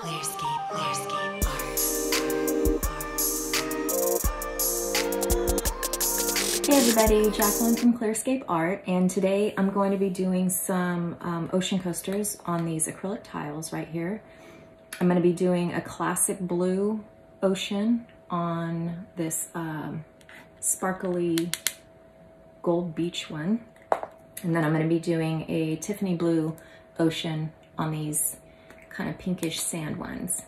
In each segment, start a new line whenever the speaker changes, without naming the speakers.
Clearscape Art. Hey everybody, Jacquelyn from Clearscape Art, and today I'm going to be doing some um, ocean coasters on these acrylic tiles right here. I'm going to be doing a classic blue ocean on this um, sparkly gold beach one. And then I'm going to be doing a Tiffany blue ocean on these kind of pinkish sand ones.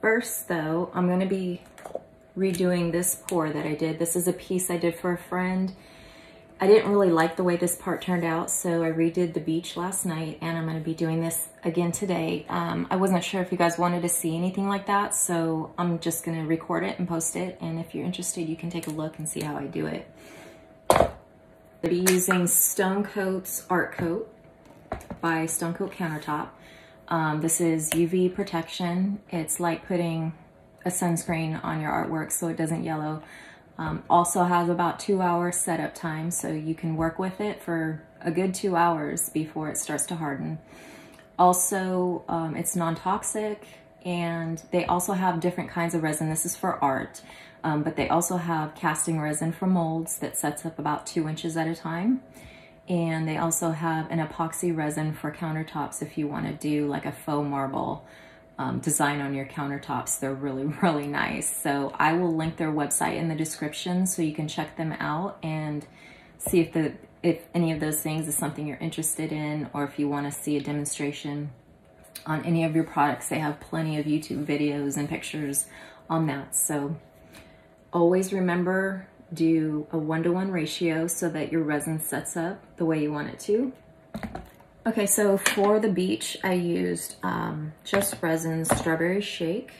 First though, I'm gonna be redoing this pour that I did. This is a piece I did for a friend. I didn't really like the way this part turned out, so I redid the beach last night and I'm gonna be doing this again today. Um, I wasn't sure if you guys wanted to see anything like that, so I'm just gonna record it and post it. And if you're interested, you can take a look and see how I do it. I'll be using Stone Coat's Art Coat by Stone Coat Countertop. Um, this is UV protection. It's like putting a sunscreen on your artwork so it doesn't yellow. Um, also has about two hours setup time so you can work with it for a good two hours before it starts to harden. Also, um, it's non-toxic and they also have different kinds of resin. This is for art, um, but they also have casting resin for molds that sets up about two inches at a time. And they also have an epoxy resin for countertops if you want to do like a faux marble um, design on your countertops. They're really, really nice. So I will link their website in the description so you can check them out and see if the if any of those things is something you're interested in or if you want to see a demonstration on any of your products. They have plenty of YouTube videos and pictures on that. So always remember do a one-to-one -one ratio so that your resin sets up the way you want it to. Okay, so for the beach, I used um, just resin strawberry shake.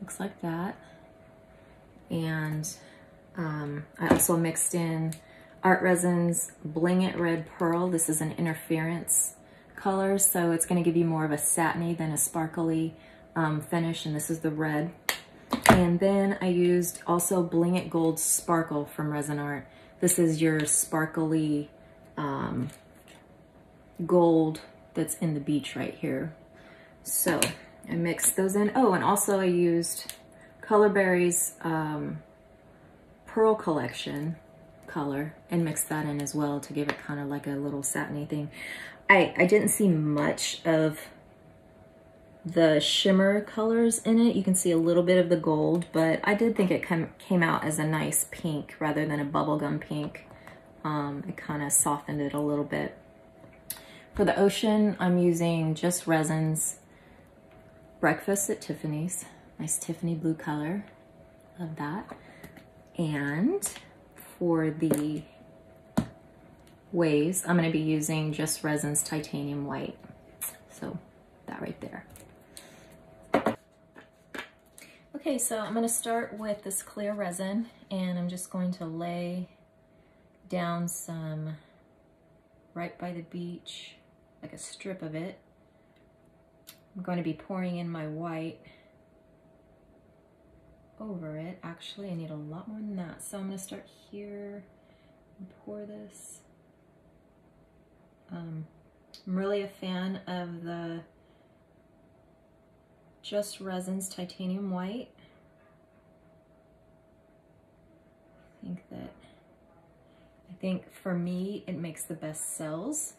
Looks like that. And um, I also mixed in Art Resin's Bling It Red Pearl. This is an interference color, so it's gonna give you more of a satiny than a sparkly um, finish, and this is the red. And then I used also Bling It Gold Sparkle from Rezin Arte. This is your sparkly um, gold that's in the beach right here. So I mixed those in. Oh, and also I used Colorberry's um, Pearl Collection color and mixed that in as well to give it kind of like a little satiny thing. I, I didn't see much of the shimmer colors in it. You can see a little bit of the gold, but I did think it came out as a nice pink rather than a bubblegum pink. Um, it kind of softened it a little bit. For the ocean, I'm using just resins. Breakfast at Tiffany's. Nice Tiffany blue color. Love that. And for the waves, I'm going to be using just resins titanium white. So that right there. Okay, so I'm gonna start with this clear resin and I'm just going to lay down some right by the beach, like a strip of it. I'm going to be pouring in my white over it. Actually, I need a lot more than that. So I'm gonna start here and pour this. Um, I'm really a fan of the just Resins Titanium White. I think that, I think for me, it makes the best cells.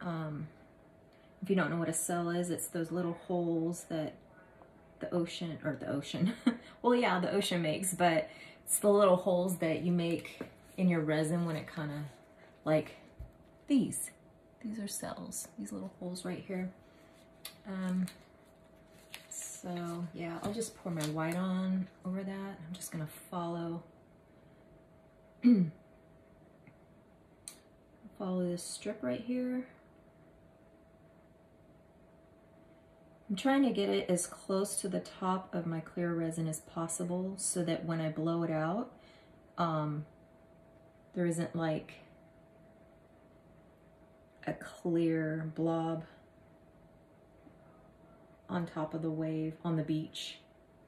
Um, if you don't know what a cell is, it's those little holes that the ocean, or the ocean, well yeah, the ocean makes, but it's the little holes that you make in your resin when it kind of, like these. These are cells, these little holes right here. Um, so yeah, I'll just pour my white on over that. I'm just gonna follow, follow this strip right here. I'm trying to get it as close to the top of my clear resin as possible so that when I blow it out, um, there isn't like a clear blob on top of the wave on the beach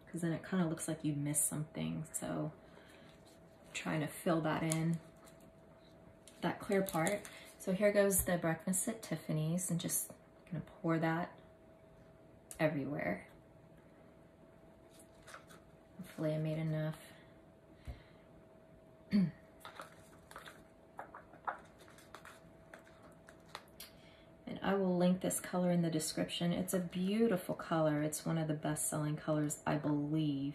because then it kind of looks like you missed something. So I'm trying to fill that in, that clear part. So here goes the breakfast at Tiffany's and just gonna pour that everywhere. Hopefully I made enough. I will link this color in the description. It's a beautiful color. It's one of the best-selling colors, I believe,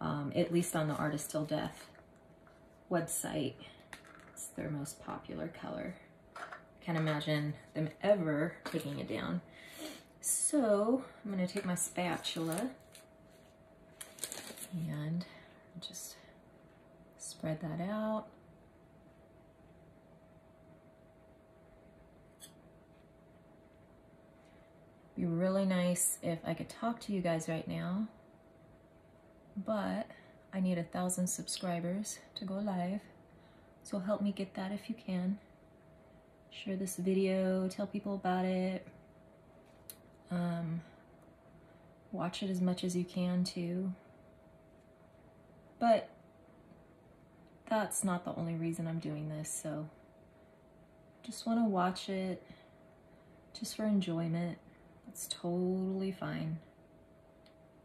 um, at least on the Artist Till Death website. It's their most popular color. Can't imagine them ever taking it down. So I'm gonna take my spatula and just spread that out. Be really nice if I could talk to you guys right now, but I need a thousand subscribers to go live. So help me get that if you can. Share this video, tell people about it. Um, watch it as much as you can too. But that's not the only reason I'm doing this, so just want to watch it just for enjoyment. It's totally fine.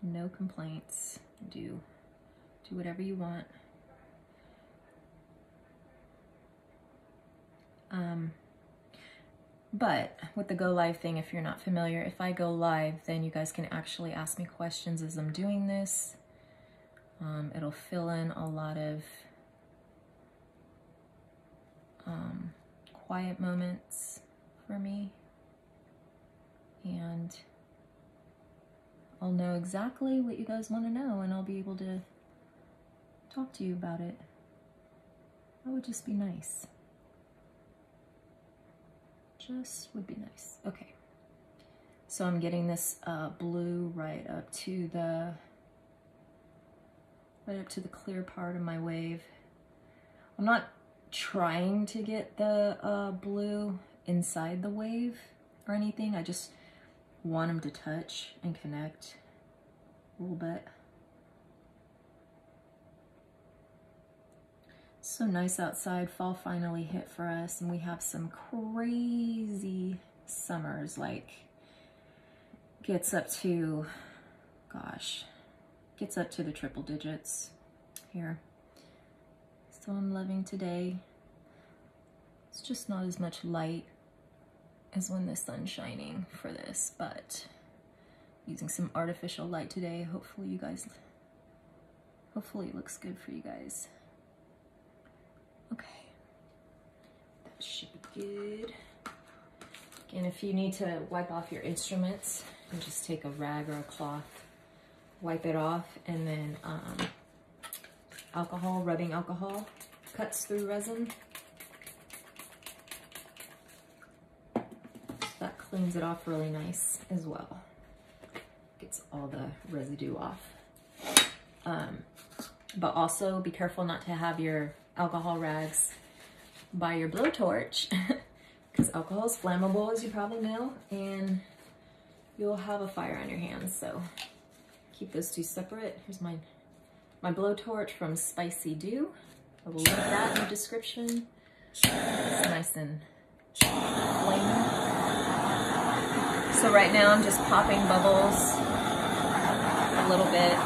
No complaints. Do do whatever you want. Um, but with the go live thing, if you're not familiar, if I go live, then you guys can actually ask me questions as I'm doing this. Um, it'll fill in a lot of um, quiet moments for me. And I'll know exactly what you guys want to know and I'll be able to talk to you about it. That would just be nice. Just would be nice. Okay. So I'm getting this uh, blue right up to the right up to the clear part of my wave. I'm not trying to get the uh, blue inside the wave or anything. I just want them to touch and connect a little bit. So nice outside. Fall finally hit for us and we have some crazy summers like gets up to, gosh, gets up to the triple digits here. So I'm loving today. It's just not as much light as when the sun's shining for this, but using some artificial light today. Hopefully you guys, hopefully it looks good for you guys. Okay, that should be good. And if you need to wipe off your instruments, and just take a rag or a cloth, wipe it off, and then um, alcohol, rubbing alcohol, cuts through resin. That cleans it off really nice as well. Gets all the residue off. Um, but also be careful not to have your alcohol rags by your blowtorch because alcohol is flammable as you probably know and you'll have a fire on your hands. So keep those two separate. Here's my, my blowtorch from Spicy Dew. I will link that in the description. It's nice and flaming. So right now I'm just popping bubbles a little bit.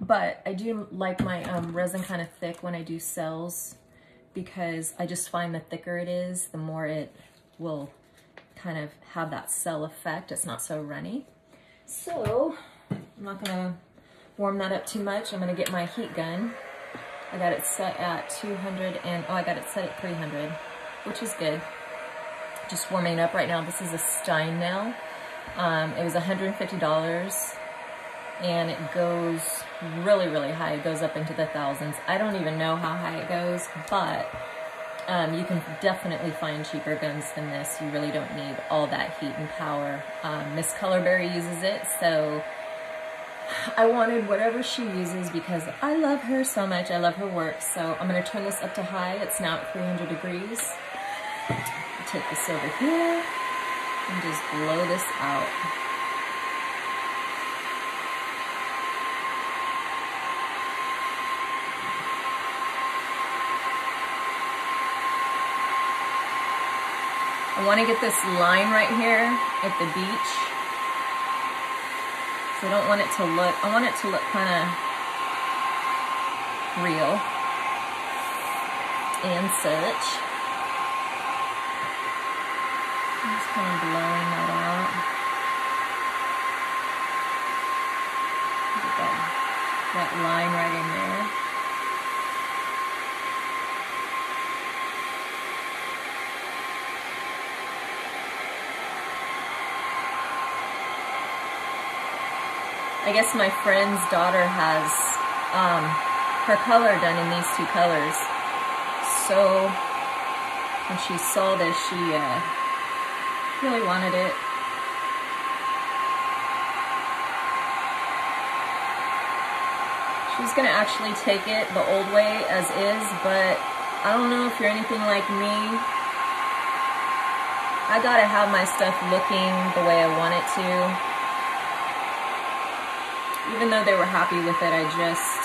But I do like my um, resin kind of thick when I do cells because I just find the thicker it is, the more it will kind of have that cell effect. It's not so runny. So I'm not gonna warm that up too much. I'm gonna get my heat gun. I got it set at 200 and, oh, I got it set at 300, which is good. Just warming up right now. This is a Steinmeier. Um, it was $150 and it goes really, really high. It goes up into the thousands. I don't even know how high it goes, but um, you can definitely find cheaper guns than this. You really don't need all that heat and power. Um, Miss Colorberry uses it, so I wanted whatever she uses because I love her so much. I love her work. So I'm going to turn this up to high. It's now at 300 degrees. Take this over here and just blow this out. I want to get this line right here at the beach So I don't want it to look, I want it to look kind of real and such. I'm just kind of blowing that out. That, that line right in there. I guess my friend's daughter has um, her color done in these two colors. So when she saw this, she uh, really wanted it. She's gonna actually take it the old way as is, but I don't know if you're anything like me. I gotta have my stuff looking the way I want it to even though they were happy with it, I just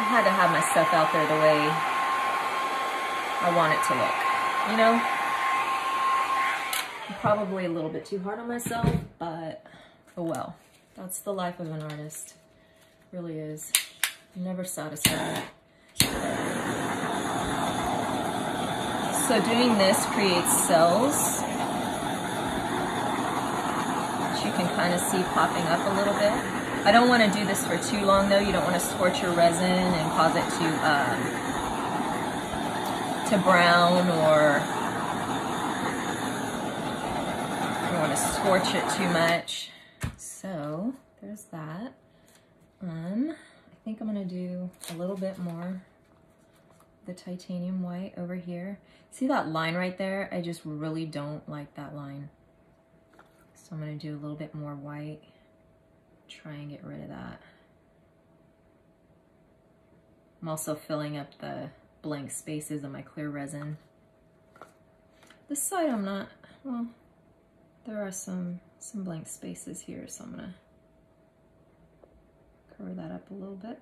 I had to have my stuff out there the way I want it to look, you know? Probably a little bit too hard on myself, but oh well. That's the life of an artist. It really is. I'm never satisfied. So doing this creates cells you can kind of see popping up a little bit. I don't want to do this for too long though. You don't want to scorch your resin and cause it to um, to brown or you don't want to scorch it too much. So there's that. Um, I think I'm to do a little bit more the titanium white over here. See that line right there? I just really don't like that line. So I'm to do a little bit more white, try and get rid of that. I'm also filling up the blank spaces on my clear resin. This side I'm not, well, there are some, some blank spaces here, so I'm to cover that up a little bit.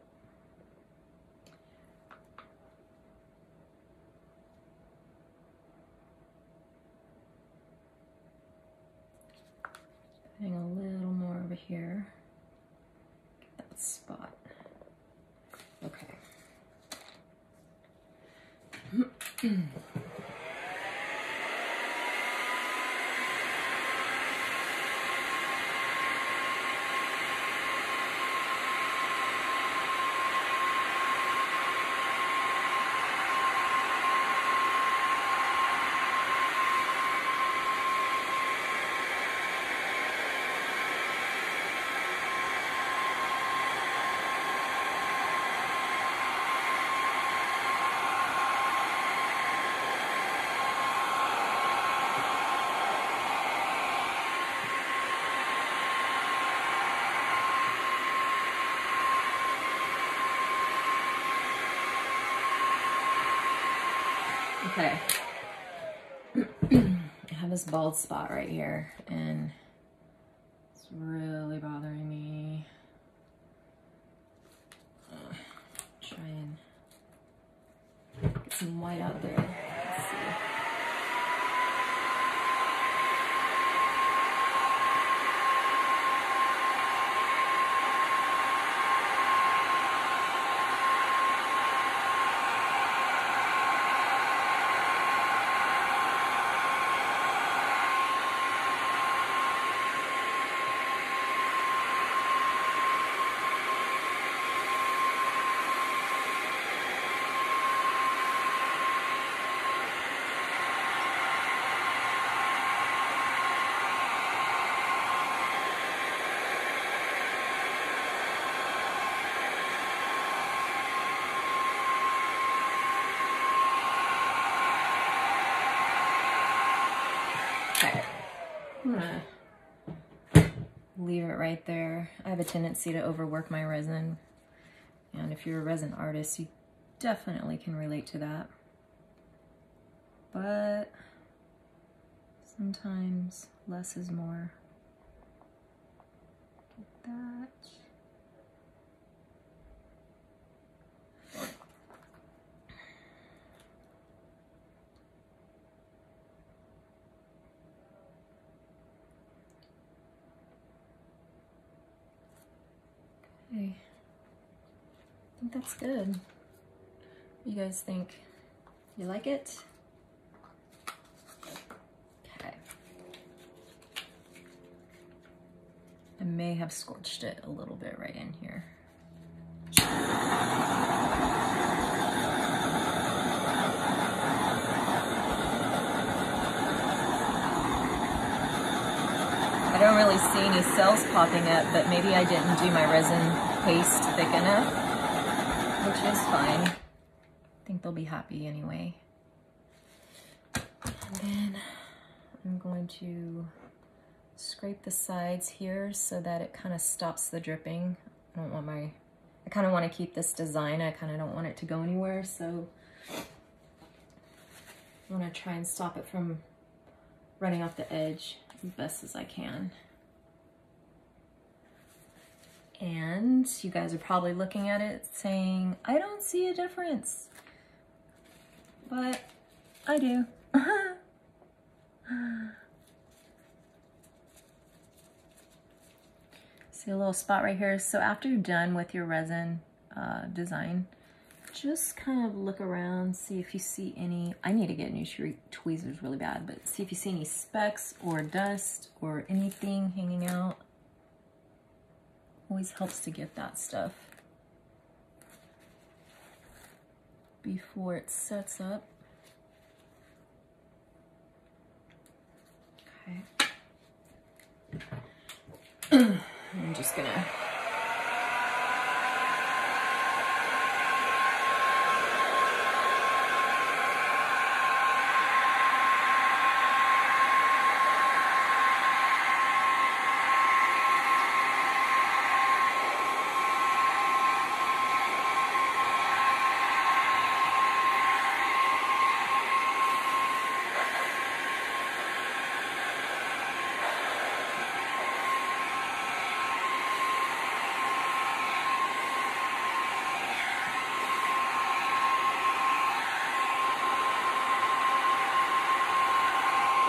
Putting a little more over here. Get that spot. Okay. I have this bald spot right here and it's really bothering me. Uh, try and get some white out there. right there. I have a tendency to overwork my resin. And if you're a resin artist, you definitely can relate to that. But sometimes less is more. Get that. Okay. I think that's good. You guys think? You like it? Okay. I may have scorched it a little bit right in here. I see any cells popping up, but maybe I didn't do my resin paste thick enough, which is fine. I think they'll be happy anyway. And then I'm going to scrape the sides here so that it kind of stops the dripping. I don't want my, I kind of want to keep this design. I kind of don't want it to go anywhere, so I want to try and stop it from running off the edge as best as I can. And you guys are probably looking at it saying, I don't see a difference. But I do. see a little spot right here. So after you're done with your resin uh, design, just kind of look around, see if you see any, I need to get new tweezers really bad, but see if you see any specks or dust or anything hanging out. Always helps to get that stuff before it sets up. Okay. I'm just gonna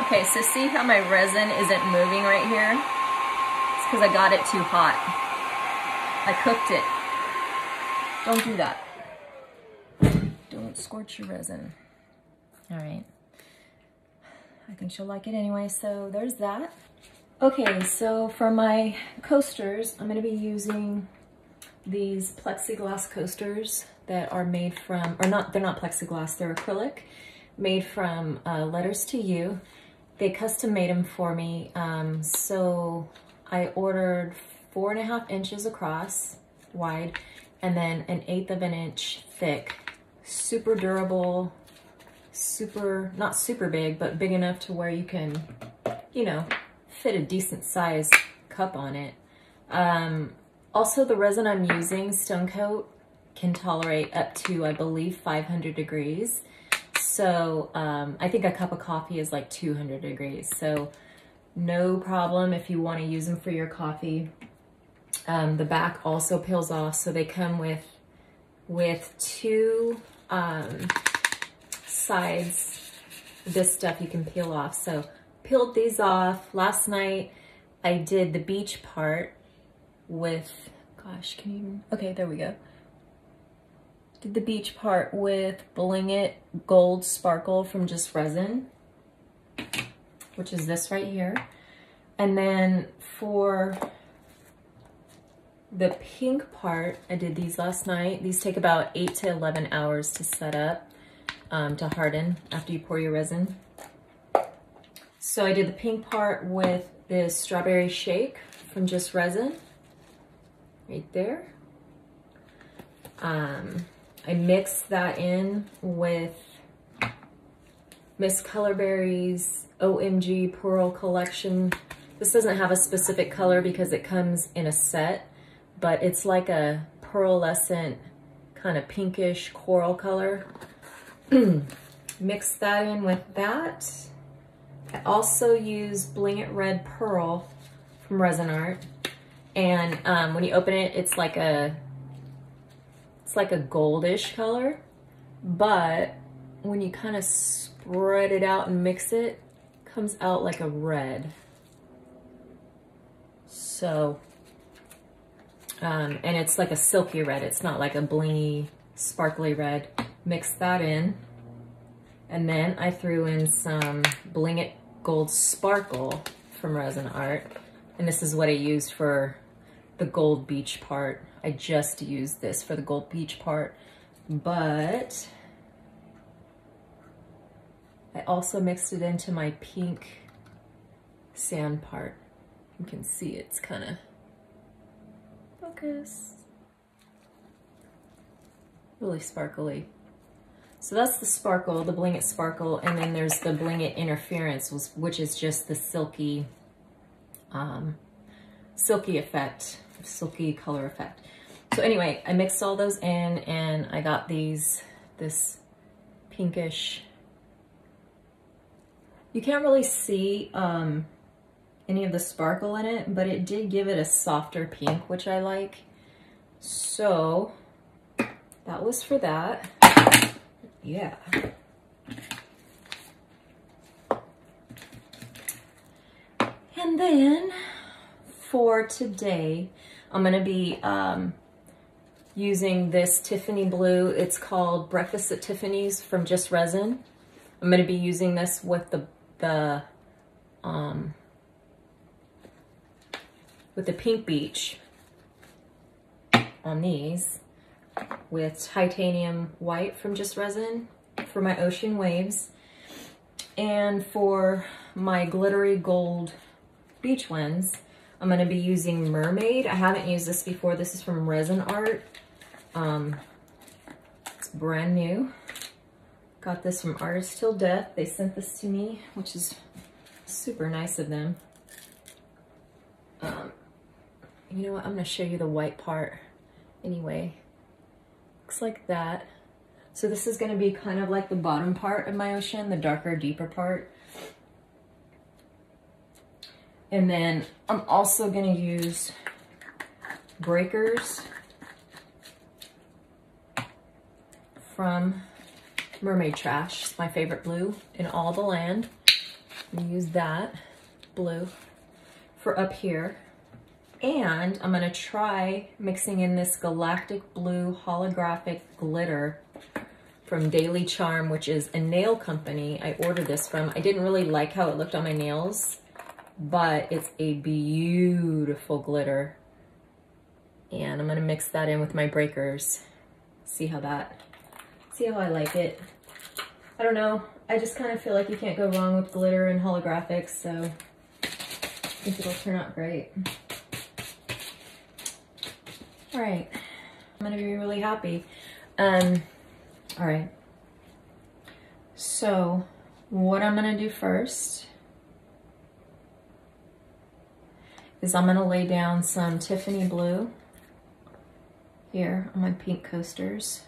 Okay, so see how my resin isn't moving right here? It's because I got it too hot. I cooked it. Don't do that. Don't scorch your resin. All right. I think she'll like it anyway, so there's that. Okay, so for my coasters, I'm gonna be using these plexiglass coasters that are made from, or not, they're not plexiglass, they're acrylic, made from uh, Letters to You. They custom made them for me. Um, so I ordered four and a half inches across wide and then an eighth of an inch thick, super durable, super, not super big, but big enough to where you can, you know, fit a decent size cup on it. Um, also the resin I'm using, Stone Coat, can tolerate up to, I believe, 500 degrees. So um, I think a cup of coffee is like 200 degrees. So no problem if you want to use them for your coffee. Um, the back also peels off. So they come with, with two um, sides. This stuff you can peel off. So peeled these off. Last night I did the beach part with, gosh, can you, okay, there we go did the beach part with Bling It Gold Sparkle from Just Resin, which is this right here. And then for the pink part, I did these last night. These take about 8 to 11 hours to set up, um, to harden after you pour your resin. So I did the pink part with this strawberry shake from Just Resin, right there. Um, I mixed that in with Miss Colorberry's OMG Pearl Collection. This doesn't have a specific color because it comes in a set, but it's like a pearlescent kind of pinkish coral color. Mix that in with that. I also use Bling It Red Pearl from Rezin Arte. And um, when you open it, it's like a it's like a goldish color, but when you kind of spread it out and mix it, it comes out like a red. So Um, and it's like a silky red. It's not like a blingy, sparkly red. Mix that in. And then I threw in some Bling It Gold Sparkle from Rezin Arte. And this is what I used for the gold beach part. I just used this for the gold beach part, but I also mixed it into my pink sand part. You can see it's kind of focus. Really sparkly. So that's the sparkle, the Bling It Sparkle, and then there's the Bling It Interference, which is just the silky, um, silky effect, silky color effect. So anyway, I mixed all those in and I got these, this pinkish, you can't really see um, any of the sparkle in it, but it did give it a softer pink, which I like. So that was for that. Yeah. And then for today, I'm gonna be um, using this Tiffany blue. It's called Breakfast at Tiffany's from Just Resin. I'm gonna be using this with the, the um, with the Pink Beach on these with titanium white from Just Resin for my ocean waves and for my glittery gold beach lens I'm going to be using Mermaid. I haven't used this before. This is from Rezin Arte. Um, it's brand new. Got this from Artist Till Death. They sent this to me, which is super nice of them. Um, you know what? I'm going to show you the white part anyway. Looks like that. So this is going to be kind of like the bottom part of my ocean, the darker, deeper part. And then I'm also going to use breakers from Mermaid Trash. It's my favorite blue in all the land. I'm gonna use that blue for up here. And I'm gonna try mixing in this Galactic Blue holographic glitter from Daily Charm, which is a nail company I ordered this from. I didn't really like how it looked on my nails, but it's a beautiful glitter. And I'm gonna mix that in with my breakers. See how that, see how I like it. I don't know, I just kind of feel like you can't go wrong with glitter and holographics, so I think it'll turn out great. All right, I'm gonna be really happy. Um, all right, so what I'm gonna do first is I'm gonna lay down some Tiffany blue here on my pink coasters.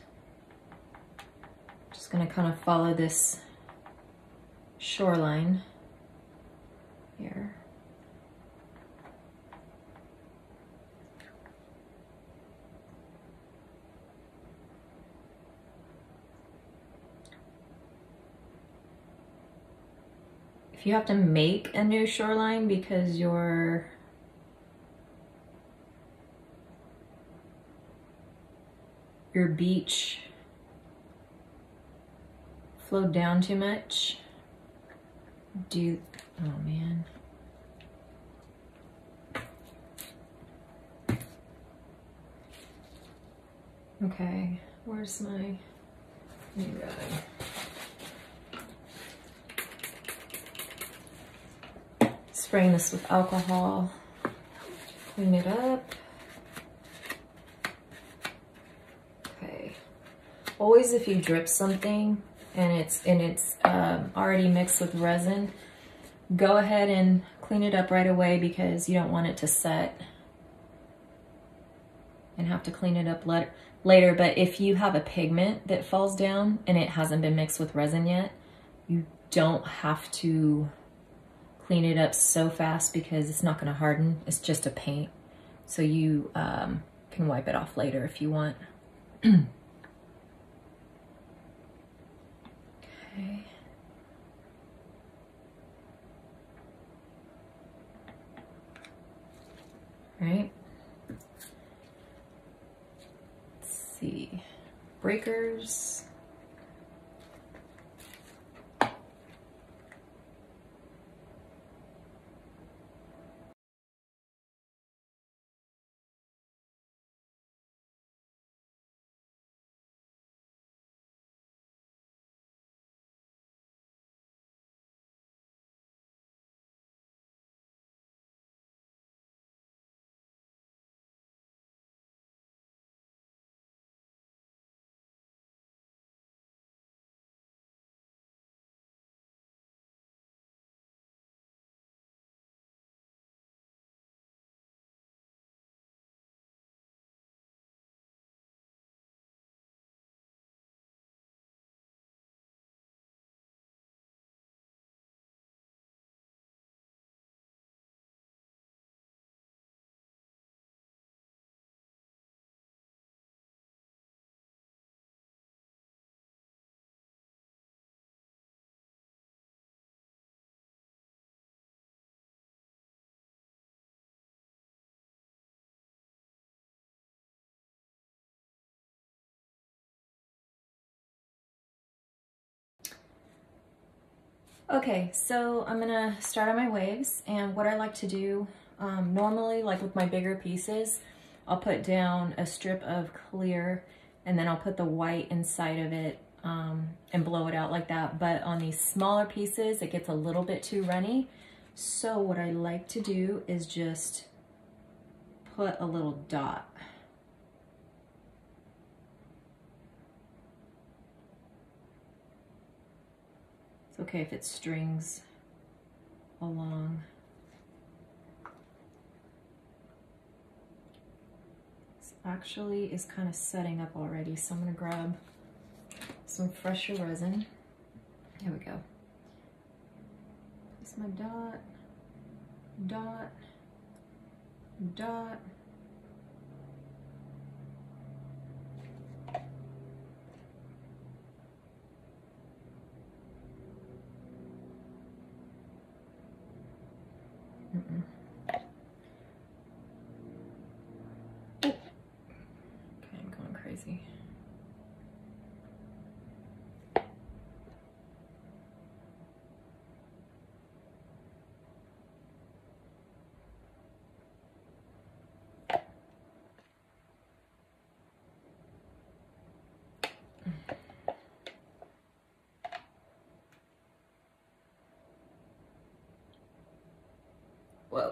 Just gonna kind of follow this shoreline here. If you have to make a new shoreline because your your beach flowed down too much, do, oh man. Okay, where's my new guy? spraying this with alcohol, clean it up. Okay. Always if you drip something and it's and it's um, already mixed with resin, go ahead and clean it up right away because you don't want it to set and have to clean it up later. But if you have a pigment that falls down and it hasn't been mixed with resin yet, you don't have to clean it up so fast because it's not gonna harden. It's just a paint. So you um, can wipe it off later if you want. Okay. Right. Let's see. Breakers. Okay, so I'm gonna start on my waves and what I like to do um, normally, like with my bigger pieces, I'll put down a strip of clear and then I'll put the white inside of it um, and blow it out like that. But on these smaller pieces, it gets a little bit too runny. So what I like to do is just put a little dot okay if it strings along. This actually is kind of setting up already, so I'm gonna grab some fresher resin. Here we go. It's my dot, dot, dot, Whoa.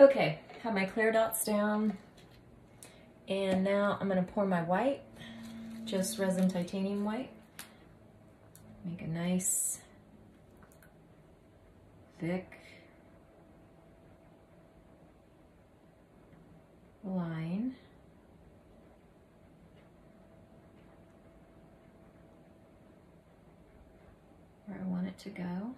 Okay, have my clear dots down. And now I'm gonna pour my white, just resin titanium white. Make a nice, thick line. Where I want it to go.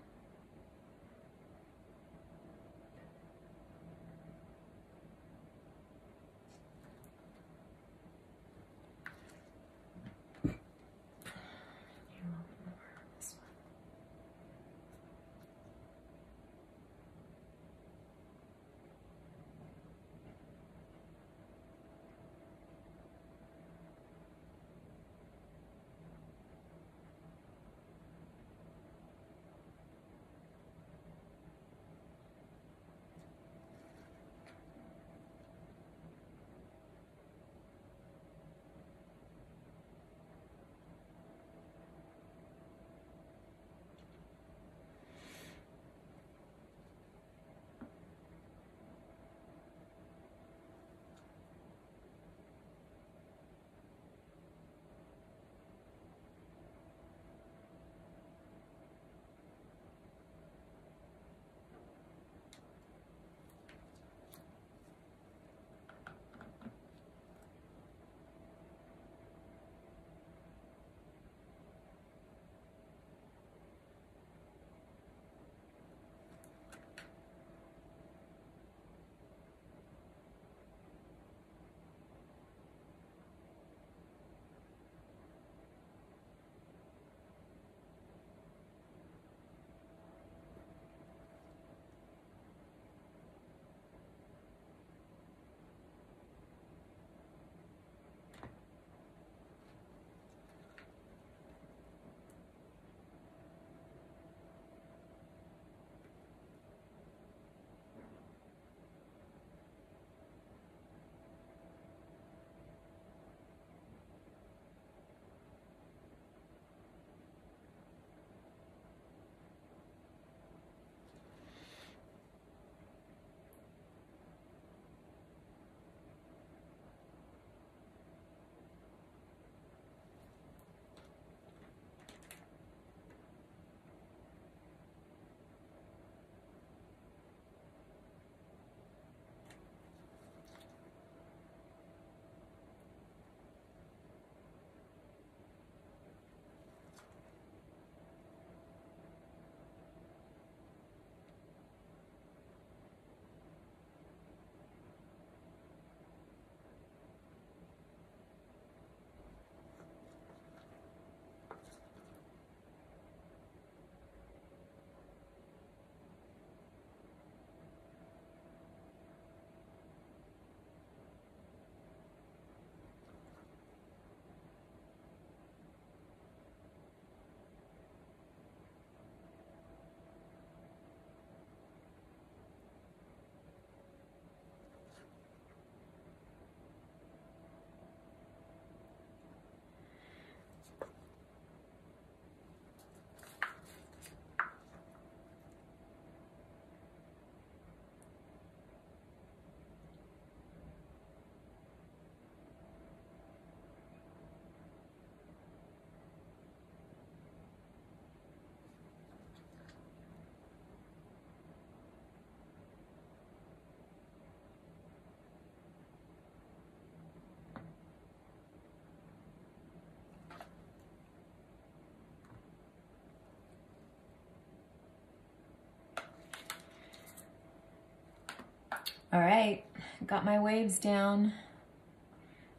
All right, got my waves down.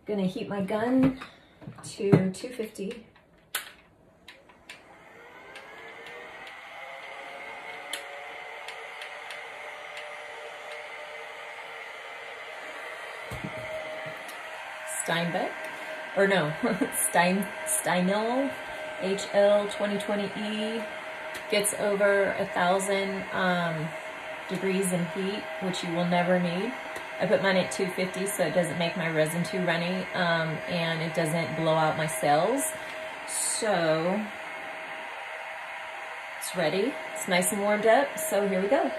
Gonna heat my gun to 250. Steinbeck, or no, Stein, Steinel HL 2020E gets over a thousand um, degrees in heat, which you will never need. I put mine at 250 so it doesn't make my resin too runny um, and it doesn't blow out my cells. So it's ready. It's nice and warmed up. So here we go.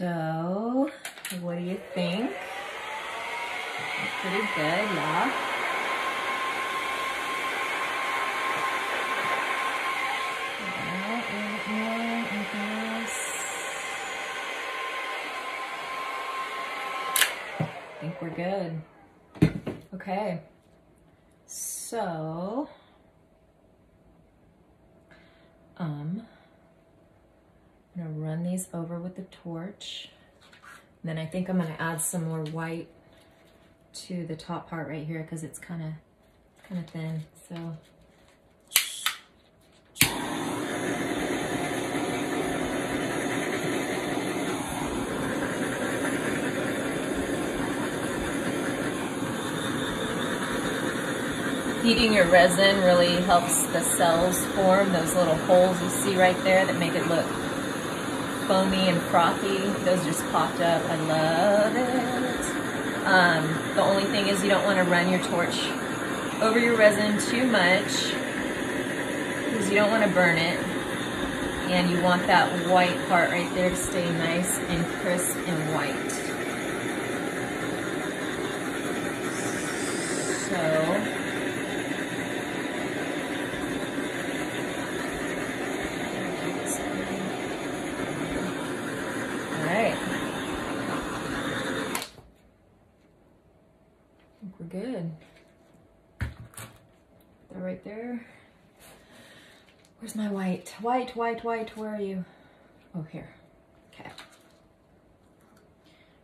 So, what do you think? Pretty good, yeah. I think we're good. Okay, so, um, I'm gonna run these over with the torch. And then I think I'm gonna add some more white to the top part right here because it's kind of kind of thin. So Heating your resin really helps the cells form, those little holes you see right there that make it look foamy and frothy. Those just popped up. I love it. Um, the only thing is you don't want to run your torch over your resin too much because you don't want to burn it. And you want that white part right there to stay nice and crisp and white. So Where's my white? White, white, white, where are you? Oh, here. Okay.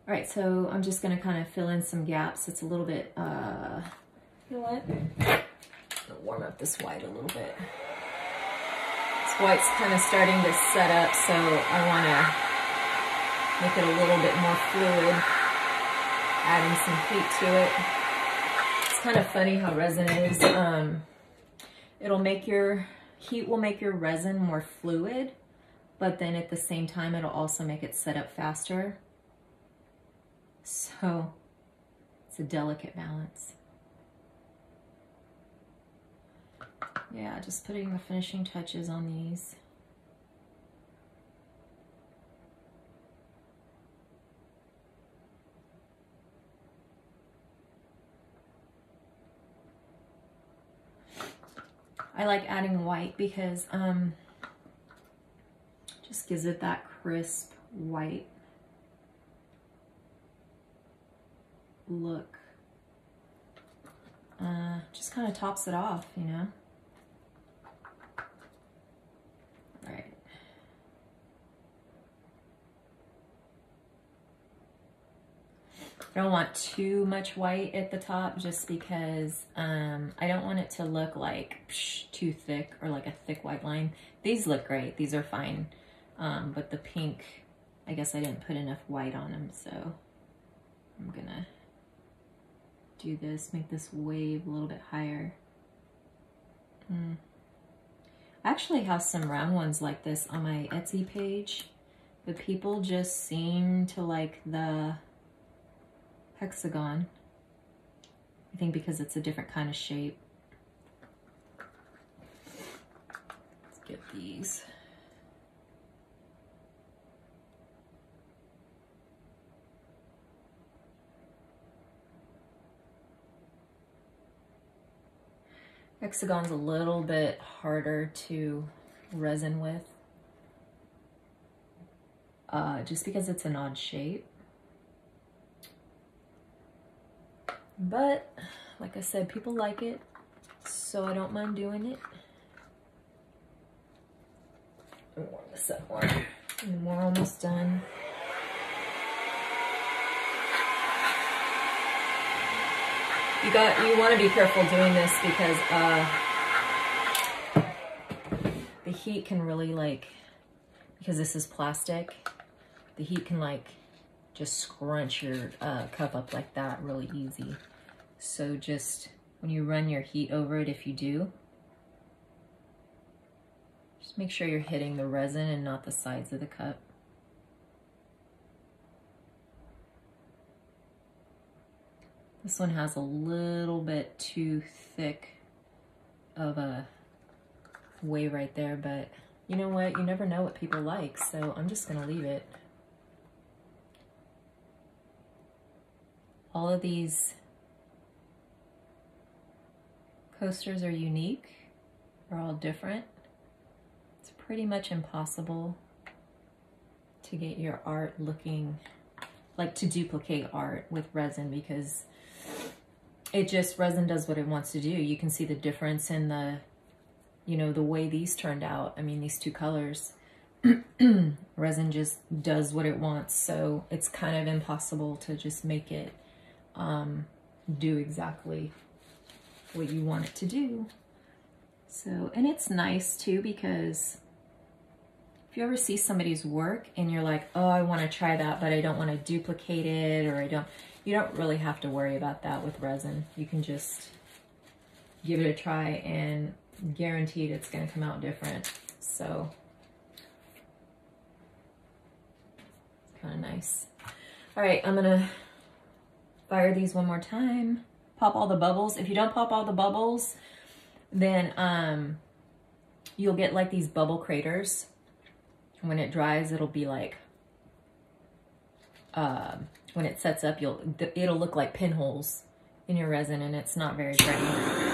All right, so I'm just gonna kind of fill in some gaps. It's a little bit, uh, you know what? I'll warm up this white a little bit. This white's kind of starting to set up, so I wanna make it a little bit more fluid, adding some heat to it. It's kind of funny how resin is. Um, it'll make your Heat will make your resin more fluid, but then at the same time, it'll also make it set up faster. So it's a delicate balance. Yeah, just putting the finishing touches on these. I like adding white because um, just gives it that crisp white look. Uh, just kind of tops it off, you know? I don't want too much white at the top just because um, I don't want it to look like psh, too thick or like a thick white line. These look great. These are fine. Um, but the pink, I guess I didn't put enough white on them. So I'm going to do this, make this wave a little bit higher. Mm. I actually have some round ones like this on my Etsy page, but people just seem to like the hexagon. I think because it's a different kind of shape. Let's get these. Hexagon's a little bit harder to resin with, uh, just because it's an odd shape. But, like I said, people like it, so I don't mind doing it. warm this up more. And we're almost done. You got, you want to be careful doing this because uh, the heat can really like, because this is plastic, the heat can like just scrunch your uh, cup up like that really easy. So just when you run your heat over it, if you do, just make sure you're hitting the resin and not the sides of the cup. This one has a little bit too thick of a way right there, but you know what? You never know what people like, so I'm just gonna leave it. All of these coasters are unique. They're all different. It's pretty much impossible to get your art looking like to duplicate art with resin because it just resin does what it wants to do. You can see the difference in the, you know, the way these turned out. I mean, these two colors, resin just does what it wants. So it's kind of impossible to just make it um, do exactly what you want it to do. So, and it's nice too because if you ever see somebody's work and you're like, oh, I want to try that, but I don't want to duplicate it or I don't, you don't really have to worry about that with resin. You can just give it a try and guaranteed it's going to come out different. So, kind of nice. All right, I'm going to Fire these one more time. Pop all the bubbles. If you don't pop all the bubbles, then um, you'll get like these bubble craters. When it dries, it'll be like, uh, when it sets up, you'll it'll look like pinholes in your resin and it's not very pretty.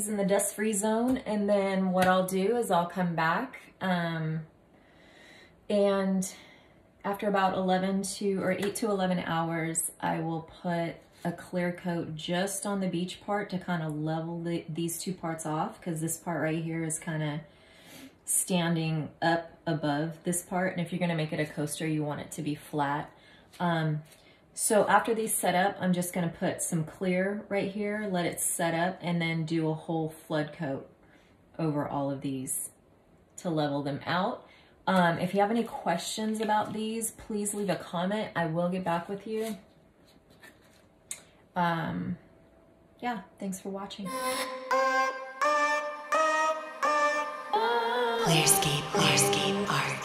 these in the dust free zone and then what I'll do is I'll come back um, and after about 11 to or 8 to 11 hours I will put a clear coat just on the beach part to kind of level the, these two parts off because this part right here is kind of standing up above this part and if you're going to make it a coaster you want it to be flat. Um, so after these set up, I'm just gonna put some clear right here, let it set up, and then do a whole flood coat over all of these to level them out. Um, if you have any questions about these, please leave a comment. I will get back with you. Um, yeah, thanks for watching.
Clear Scape, Clearscape Art.